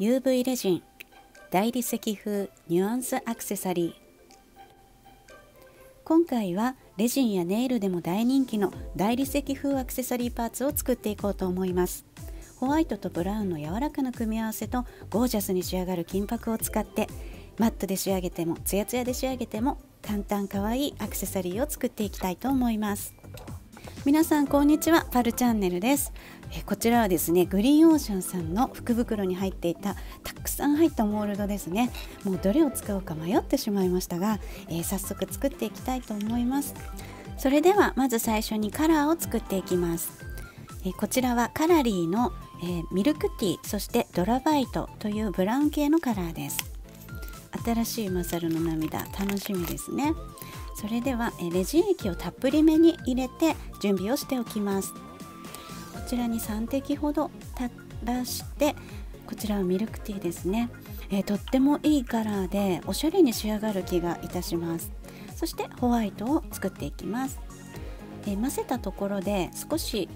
UV レジン大理石風ニュアンスアクセサリー。今回はレジンやネイルでも大人気の大理石風アクセサリーパーツを作っていこうと思います。ホワイトとブラウンの柔らかな組み合わせとゴージャスに仕上がる金箔を使ってマットで仕上げてもツヤツヤで仕上げても簡単かわいいアクセサリーを作っていきたいと思います。皆さんこんにちはパルチャンネルです。えこちらはですねグリーンオーシャンさんの福袋に入っていたたくさん入ったモールドですね。もうどれを使おうか迷ってしまいましたが、えー、早速作っていきたいと思います。それではまず最初にカラーを作っていきます、えこちらはカラリーの、えミルクティーそしてドラバイトというブラウン系のカラーです。新しいマサルの涙楽しみですね。それではレジン液をたっぷりめに入れて準備をしておきます。こちらに3滴ほど垂らしてこちらはミルクティーですね、えー、とってもいいカラーでおしゃれに仕上がる気がいたします。そしてホワイトを作っていきます、えー、混ぜたところで少し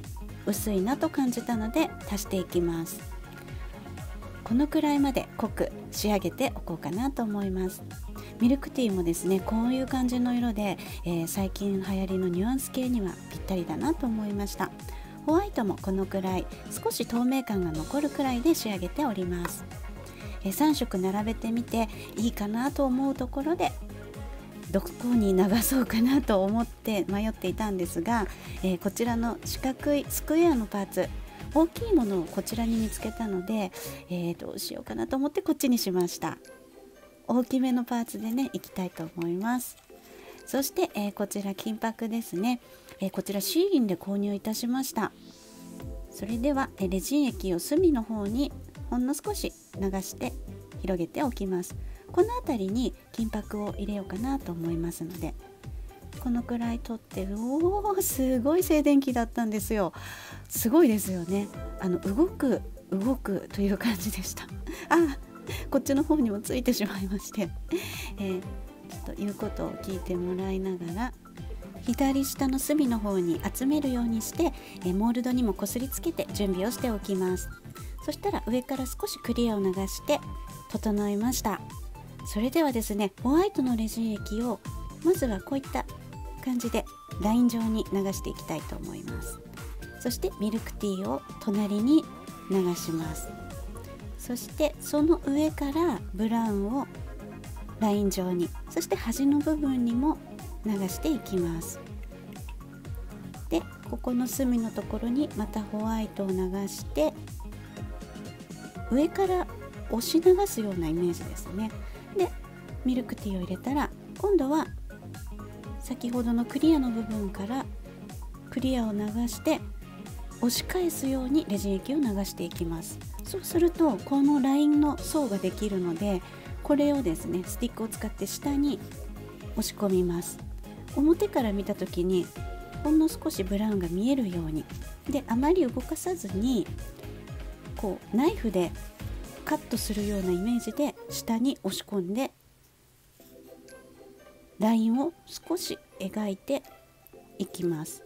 薄いなと感じたので足していきます。このくらいまで濃く仕上げておこうかなと思います。ミルクティーもですねこういう感じの色で、えー、最近流行りのニュアンス系にはぴったりだなと思いました。ホワイトもこのくらい少し透明感が残るくらいで仕上げております、えー、3色並べてみていいかなと思うところでどこに流そうかなと思って迷っていたんですが、えー、こちらの四角いスクエアのパーツ大きいものをこちらに見つけたので、えー、どうしようかなと思ってこっちにしました。大きめのパーツでねいきたいと思います。そして、えー、こちら金箔ですね、えー、こちらシーリンで購入いたしました。それでは、えレジン液を隅の方にほんの少し流して広げておきます。この辺りに金箔を入れようかなと思いますのでこのくらい取っておおすごい静電気だったんですよ。すごいですよね。あの動く動くという感じでした。あこっちの方にもついてしまいまして、えー、ちょっと言うことを聞いてもらいながら左下の隅の方に集めるようにして、えモールドにもこすりつけて準備をしておきます。そしたら上から少しクリアを流して整えました。それではですねホワイトのレジン液をまずはこういった感じでライン状に流していきたいと思います。そしてミルクティーを隣に流します。そしてその上からブラウンをライン状にそして端の部分にも流していきます。でここの隅のところにまたホワイトを流して上から押し流すようなイメージですね。でミルクティーを入れたら今度は先ほどのクリアの部分からクリアを流して押し返すようにレジン液を流していきます。そうするとこのラインの層ができるのでこれをですねスティックを使って下に押し込みます。表から見た時にほんの少しブラウンが見えるようにであまり動かさずにこうナイフでカットするようなイメージで下に押し込んでラインを少し描いていきます。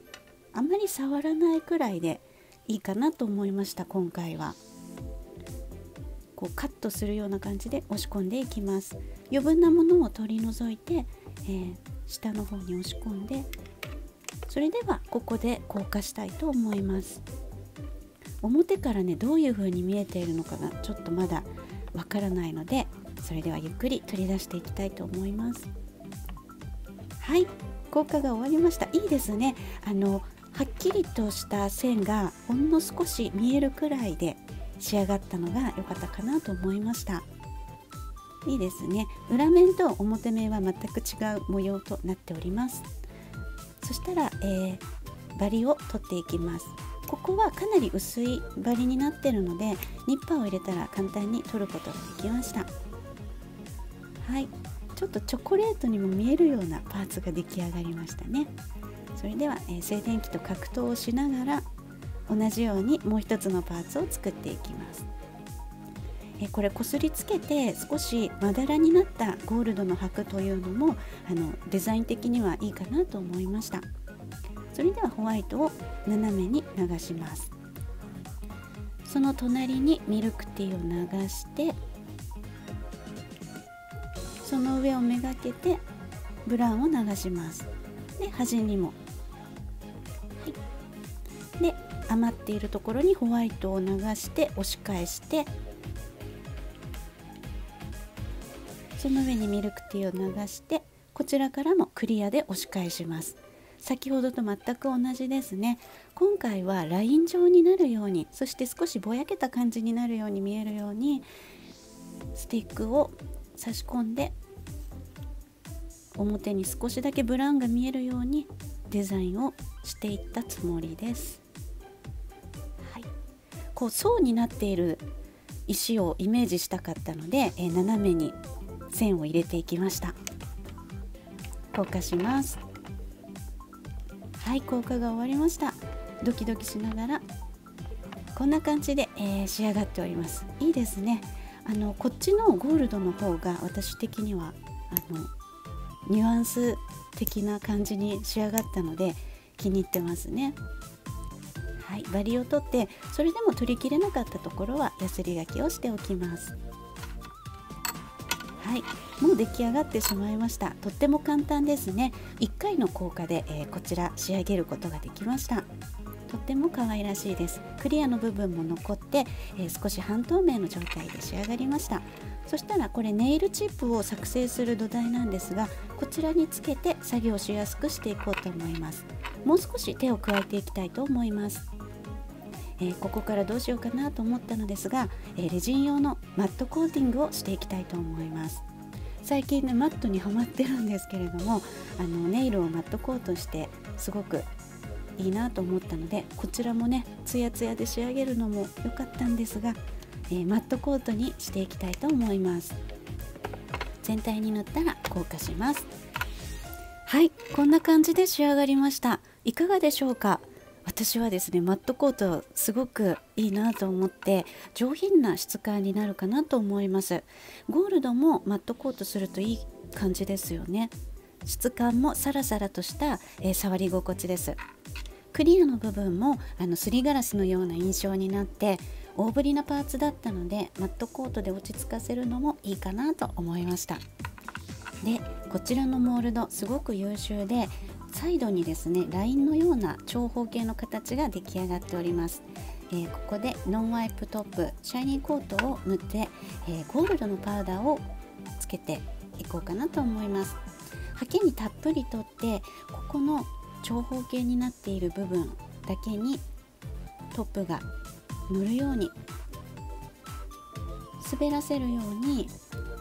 あまり触らないくらいでいいかなと思いました今回は。こうカットするような感じで押し込んでいきます。余分なものを取り除いて、えー、下の方に押し込んでそれではここで硬化したいと思います。表からねどういう風に見えているのかなちょっとまだわからないのでそれではゆっくり取り出していきたいと思います。はい。硬化が終わりました。いいですね。あのはっきりとした線がほんの少し見えるくらいで仕上がったのが良かったかなと思いました。いいですね。裏面と表面は全く違う模様となっております。そしたら、えー、バリを取っていきます。ここはかなり薄いバリになってるのでニッパーを入れたら簡単に取ることができました。はい。ちょっとチョコレートにも見えるようなパーツが出来上がりましたね。それでは、えー、静電気と格闘をしながら同じようにもう一つのパーツを作っていきます。えこれこすりつけて少しまだらになったゴールドの箔というのもあのデザイン的にはいいかなと思いました。それではホワイトを斜めに流します。その隣にミルクティーを流してその上をめがけてブラウンを流します。で端にも、はい、で余っているところにホワイトを流して押し返してその上にミルクティーを流してこちらからもクリアで押し返します。先ほどと全く同じですね。今回はライン状になるようにそして少しぼやけた感じになるように見えるようにスティックを差し込んで表に少しだけブラウンが見えるようにデザインをしていったつもりです。はい、こう層になっている石をイメージしたかったので、えー、斜めに線を入れていきました。硬化します。はい硬化が終わりました。ドキドキしながらこんな感じで、えー、仕上がっております。いいですね。あのこっちのゴールドの方が私的にはあのニュアンス的な感じに仕上がったので気に入ってますね。はいバリを取ってそれでも取りきれなかったところはヤスリ書きをしておきます。はいもう出来上がってしまいました。とっても簡単ですね。1回の効果で、えー、こちら仕上げることができました。とっても可愛らしいです。クリアの部分も残って、えー、少し半透明の状態で仕上がりました。そしたらこれネイルチップを作成する土台なんですがこちらにつけて作業しやすくしていこうと思います。もう少し手を加えていきたいと思います。えー、ここからどうしようかなと思ったのですが、えー、レジン用のマットコーティングをしていきたいと思います。最近ねマットにはまってるんですけれどもあのネイルをマットコートしてすごくいいなと思ったのでこちらもねツヤツヤで仕上げるのも良かったんですが、えー、マットコートにしていきたいと思います。全体に塗ったら硬化します。はいこんな感じで仕上がりました。いかがでしょうか？私はですねマットコートすごくいいなと思って上品な質感になるかなと思います。ゴールドもマットコートするといい感じですよね。質感もサラサラとした、えー、触り心地です。クリアの部分もあのすりガラスのような印象になって大ぶりなパーツだったのでマットコートで落ち着かせるのもいいかなと思いました。でこちらのモールドすごく優秀でサイドにですねラインのような長方形の形が出来上がっております、えー、ここでノンワイプトップシャイニーコートを塗って、えー、ゴールドのパウダーをつけていこうかなと思います。ハケにたっぷりとってここの長方形になっている部分だけにトップが塗るように。滑らせるように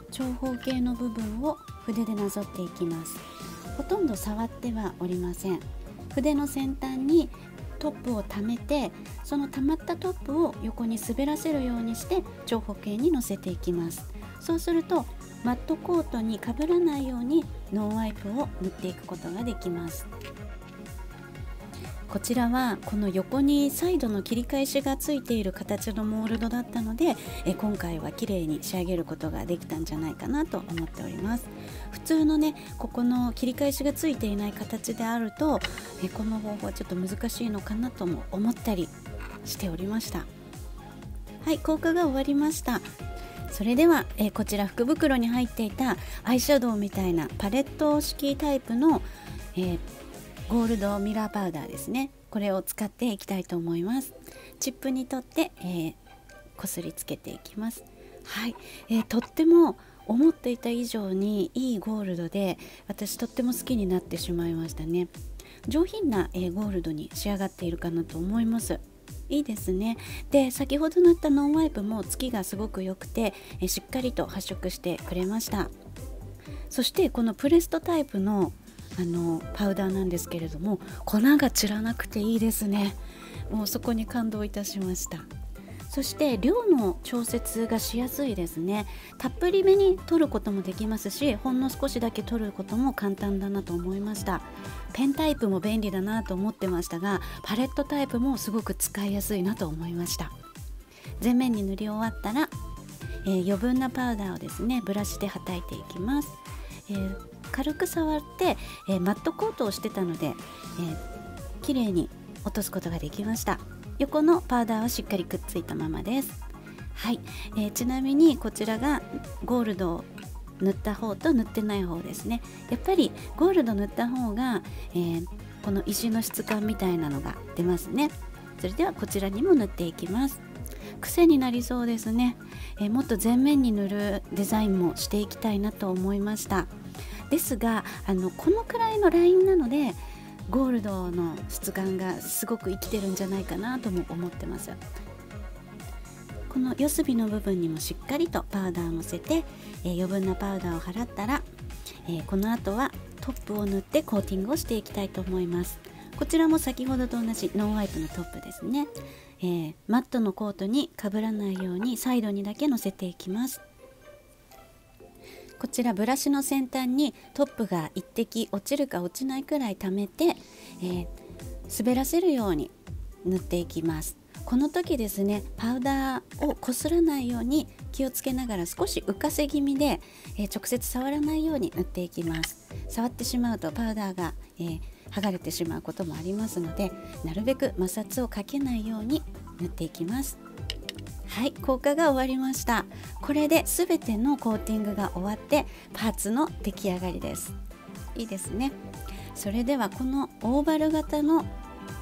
長方形の部分を筆でなぞっていきます。ほとんど触ってはおりません。筆の先端にトップを溜めてその溜まったトップを横に滑らせるようにして長方形にのせていきます。そうするとマットコートにかぶらないようにノンワイプを塗っていくことができます。こちらはこの横にサイドの切り返しがついている形のモールドだったのでえ今回は綺麗に仕上げることができたんじゃないかなと思っております。普通のねここの切り返しがついていない形であるとえこの方法はちょっと難しいのかなとも思ったりしておりました。はい効果が終わりました。それでは、えー、こちら福袋に入っていたアイシャドウみたいなパレット式タイプの、えー、ゴールドミラーパウダーですね。これを使っていきたいと思います。チップにとって、えー、こすりつけていきます。はい、えー、とっても思っていた以上にいいゴールドで私とっても好きになってしまいましたね。上品な、えー、ゴールドに仕上がっているかなと思います。いいですね。で先ほど塗ったノンワイプも月がすごく良くて、えしっかりと発色してくれました。そしてこのプレストタイプのあのパウダーなんですけれども粉が散らなくていいですね。もうそこに感動いたしました。そして量の調節がしやすいですね。たっぷりめに取ることもできますしほんの少しだけ取ることも簡単だなと思いました。ペンタイプも便利だなと思ってましたがパレットタイプもすごく使いやすいなと思いました。全面に塗り終わったら、えー、余分なパウダーをですねブラシではたいていきます、えー軽く触って、えー、マットコートをしてたので、えー、綺麗に落とすことができました。横のパウダーはしっかりくっついたままです。はい、えー、ちなみにこちらがゴールドを塗った方と塗ってない方ですね。やっぱりゴールド塗った方が、えー、この石の質感みたいなのが出ますね。それではこちらにも塗っていきます。癖になりそうですね、えー、もっと前面に塗るデザインもしていきたいなと思いました。ですがあのこのくらいのラインなのでゴールドの質感がすごく生きてるんじゃないかなとも思ってます。この四隅の部分にもしっかりとパウダーをのせて、えー、余分なパウダーを払ったら、えー、この後はトップを塗ってコーティングをしていきたいと思います。こちらも先ほどと同じノンワイトのトップですね、えー、マットのコートにかぶらないようにサイドにだけのせていきます。こちらブラシの先端にトップが一滴落ちるか落ちないくらい溜めて、えー、滑らせるように塗っていきます。この時ですねパウダーをこすらないように気をつけながら少し浮かせ気味で、えー、直接触らないように塗っていきます。触ってしまうとパウダーが、えー、剥がれてしまうこともありますのでなるべく摩擦をかけないように塗っていきます。はい効果が終わりました。これで全てのコーティングが終わってパーツの出来上がりです。いいですね。それではこのオーバル型の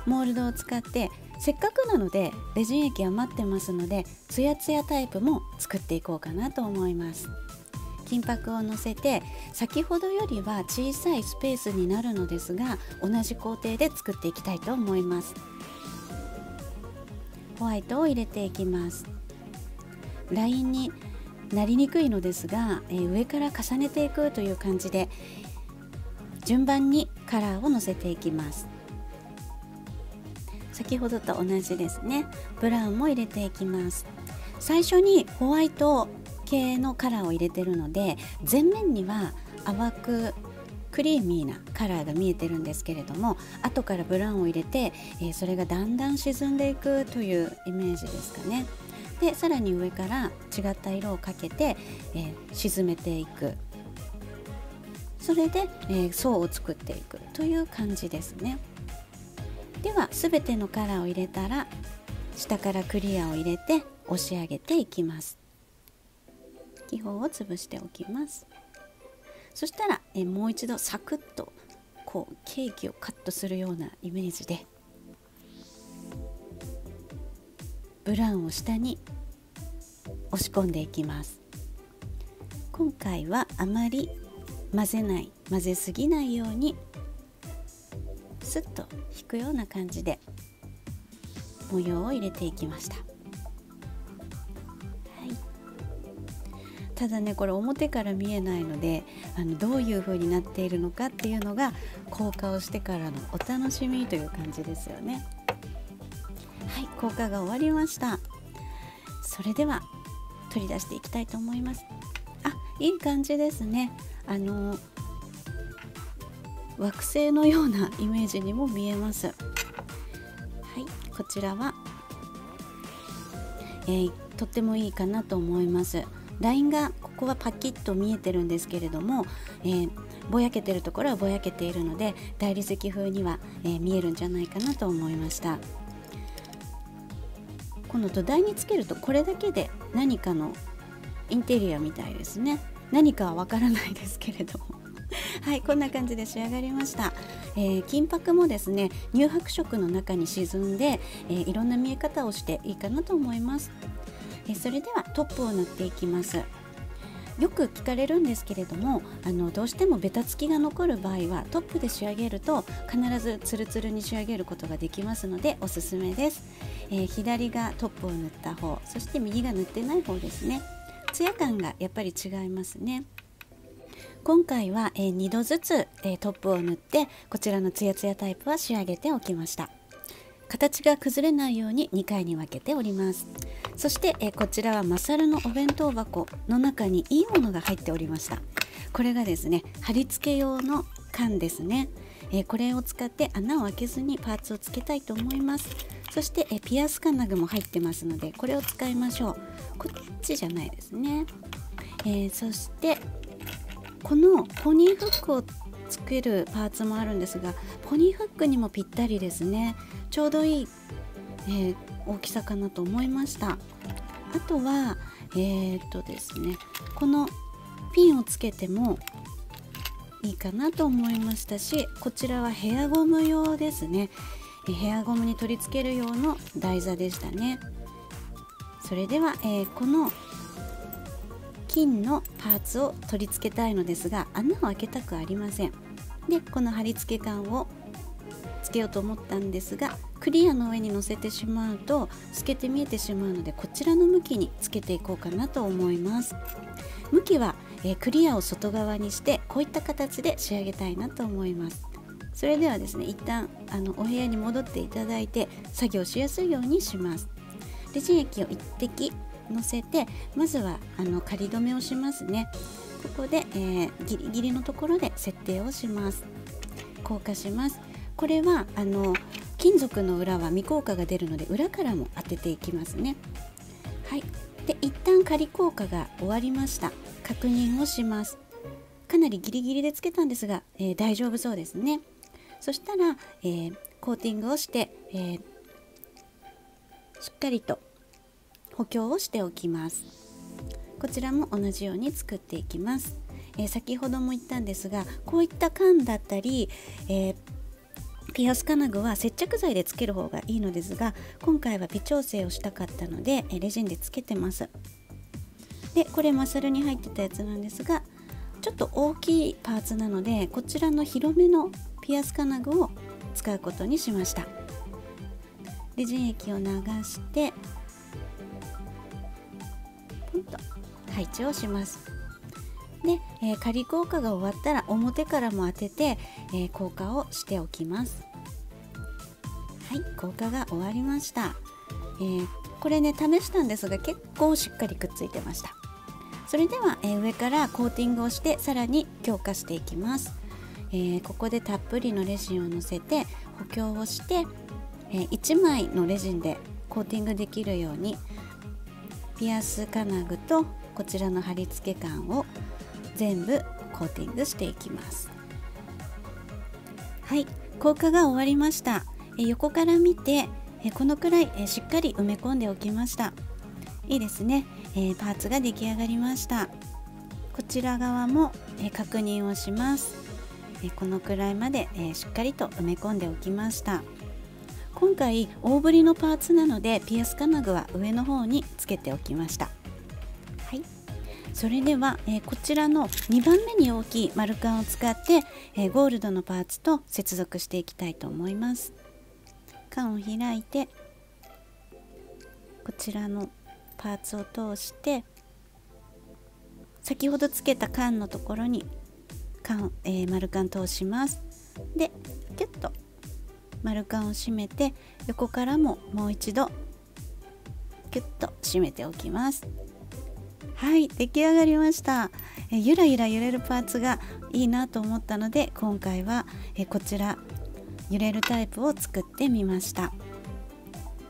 モールドを使ってせっかくなのでレジン液余ってますのでツヤツヤタイプも作っていこうかなと思います。金箔をのせて先ほどよりは小さいスペースになるのですが同じ工程で作っていきたいと思います。ホワイトを入れていきます。ラインになりにくいのですが、えー、上から重ねていくという感じで順番にカラーをのせていきます。先ほどと同じですね。ブラウンも入れていきます。最初にホワイト系のカラーを入れてるので前面には淡くクリーミーなカラーが見えてるんですけれども後からブラウンを入れて、えー、それがだんだん沈んでいくというイメージですかね。でさらに上から違った色をかけて、えー、沈めていく。それで、えー、層を作っていく。という感じですね。では全てのカラーを入れたら下からクリアを入れて押し上げていきます。気泡を潰しておきます。そしたら、えもう一度サクッとこうケーキをカットするようなイメージでブラウンを下に押し込んでいきます。今回はあまり混ぜない混ぜすぎないようにスッと引くような感じで模様を入れていきました、はい、ただねこれ表から見えないのであのどういう風になっているのかっていうのが硬化をしてからのお楽しみという感じですよね。はい効果が終わりました。それでは取り出していきたいと思います。あいい感じですね。あの惑星のようなイメージにも見えます。はいこちらは、えー、とってもいいかなと思います。ラインがここはパキッと見えてるんですけれども、えー、ぼやけてるところはぼやけているので大理石風には、えー、見えるんじゃないかなと思いました。この土台につけるとこれだけで何かのインテリアみたいですね。何かはわからないですけれども。はいこんな感じで仕上がりました、えー、金箔もですね乳白色の中に沈んで、えー、いろんな見え方をしていいかなと思います、えー、それではトップを塗っていきます。よく聞かれるんですけれどもあのどうしてもベタつきが残る場合はトップで仕上げると必ずツルツルに仕上げることができますのでおすすめです、えー、左がトップを塗った方そして右が塗ってない方ですね。ツヤ感がやっぱり違いますね。今回は、えー、2度ずつ、えー、トップを塗ってこちらのツヤツヤタイプは仕上げておきました。形が崩れないように2回に分けております。そして、え、こちらはマサルのお弁当箱の中にいいものが入っておりました。これがですね貼り付け用の缶ですね、えこれを使って穴を開けずにパーツをつけたいと思います。そして、えピアス金具も入ってますのでこれを使いましょう。こっちじゃないですね、えー、そしてこのポニーフックをつけるパーツもあるんですがポニーフックにもぴったりですね。ちょうどいい、えー、大きさかなと思いました。あとはえー、っとですねこのピンをつけてもいいかなと思いましたしこちらはヘアゴム用ですね。ヘアゴムに取り付ける用の台座でしたね。それでは、えー、この金のパーツを取り付けたいのですが穴を開けたくありません。でこの貼り付け感をつけようと思ったんですがクリアの上に乗せてしまうと透けて見えてしまうのでこちらの向きにつけていこうかなと思います。向きは、え、クリアを外側にしてこういった形で仕上げたいなと思います。それではですね一旦あのお部屋に戻っていただいて作業しやすいようにします。レジン液を1滴のせてまずはあの仮止めをしますね。ここで、えー、ギリギリのところで設定をします。硬化します。これはあの金属の裏は未硬化が出るので裏からも当てていきますね。はい。で一旦仮硬化が終わりました。確認をします。かなりギリギリでつけたんですが、えー、大丈夫そうですね。そしたら、えー、コーティングをして、えー、しっかりと補強をしておきます。こちらも同じように作っていきます、えー、先ほども言ったんですがこういった缶だったり、えー、ピアス金具は接着剤でつける方がいいのですが今回は微調整をしたかったのでレジンでつけてます。でこれマサルに入ってたやつなんですがちょっと大きいパーツなのでこちらの広めのピアス金具を使うことにしました。レジン液を流して配置をします。で、えー、仮効果が終わったら表からも当てて、えー、効果をしておきます。はい効果が終わりました、えー、これね試したんですが結構しっかりくっついてました。それでは、え上からコーティングをしてさらに強化していきます、えここでたっぷりのレジンをのせて補強をして、え1枚のレジンでコーティングできるようにピアス金具とこちらの貼り付け感を全部コーティングしていきます。はい効果が終わりました。え横から見てえこのくらいえしっかり埋め込んでおきました。いいですね、えパーツが出来上がりました。こちら側もえ確認をします。えこのくらいまでえしっかりと埋め込んでおきました。今回大ぶりのパーツなのでピアス金具は上の方につけておきました。それでは、えー、こちらの2番目に大きい丸カンを使って、えー、ゴールドのパーツと接続していきたいと思います。缶を開いてこちらのパーツを通して先ほどつけた缶のところに缶、えー、丸カン通します。でキュッと丸カンを閉めて横からももう一度キュッと締めておきます。はい出来上がりました。えゆらゆら揺れるパーツがいいなと思ったので今回はえこちら揺れるタイプを作ってみました。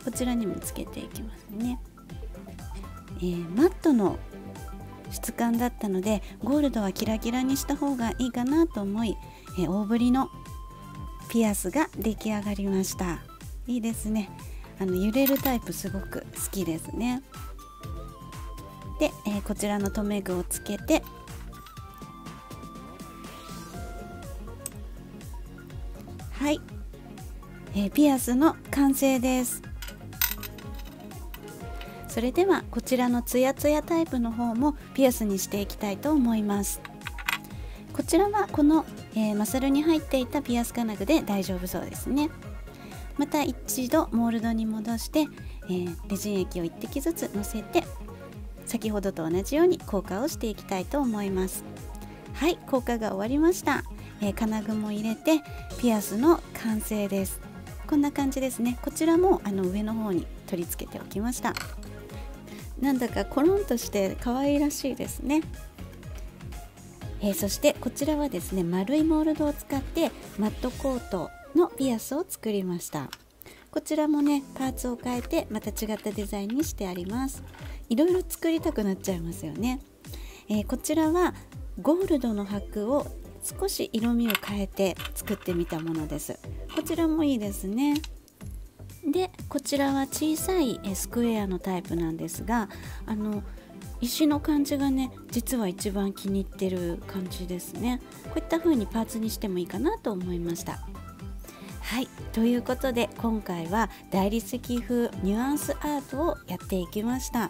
こちらにもつけていきますね、えー、マットの質感だったのでゴールドはキラキラにした方がいいかなと思い、え、大ぶりのピアスが出来上がりました。いいですね。あの揺れるタイプすごく好きですね。で、えー、こちらの留め具をつけてはい、えー、ピアスの完成です。それではこちらのツヤツヤタイプの方もピアスにしていきたいと思います。こちらはこのえー、マサルに入っていたピアス金具で大丈夫そうですね。また一度モールドに戻して、えー、レジン液を1滴ずつのせて先ほどと同じように効果をしていきたいと思います。はい効果が終わりました、えー、金具も入れてピアスの完成です。こんな感じですね。こちらもあの上の方に取り付けておきました。なんだかコロンとして可愛らしいですね。えー、そしてこちらはですね丸いモールドを使ってマットコートのピアスを作りました。こちらもねパーツを変えてまた違ったデザインにしてあります。いろいろ作りたくなっちゃいますよね、えー、こちらはゴールドの箔を少し色味を変えて作ってみたものです。こちらもいいですね。でこちらは小さいスクエアのタイプなんですがあの石の感じがね実は一番気に入ってる感じですね。こういった風にパーツにしてもいいかなと思いました。はい。ということで今回は大理石風ニュアンスアートをやっていきました。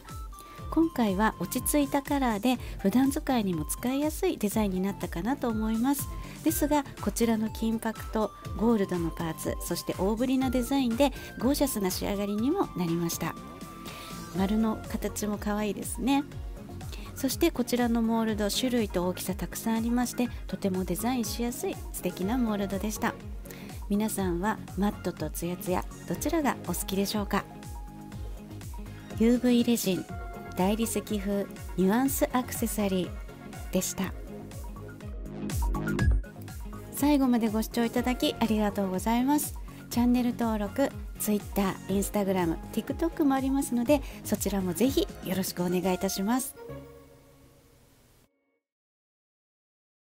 今回は落ち着いたカラーで普段使いにも使いやすいデザインになったかなと思います。ですがこちらの金箔とゴールドのパーツそして大ぶりなデザインでゴージャスな仕上がりにもなりました。丸の形も可愛いですね。そしてこちらのモールド種類と大きさたくさんありましてとてもデザインしやすい素敵なモールドでした。皆さんはマットとツヤツヤどちらがお好きでしょうか？UV レジン大理石風ニュアンスアクセサリーでした。最後までご視聴いただきありがとうございます。チャンネル登録 Twitter、Instagram、TikTok もありますのでそちらもぜひよろしくお願いいたします。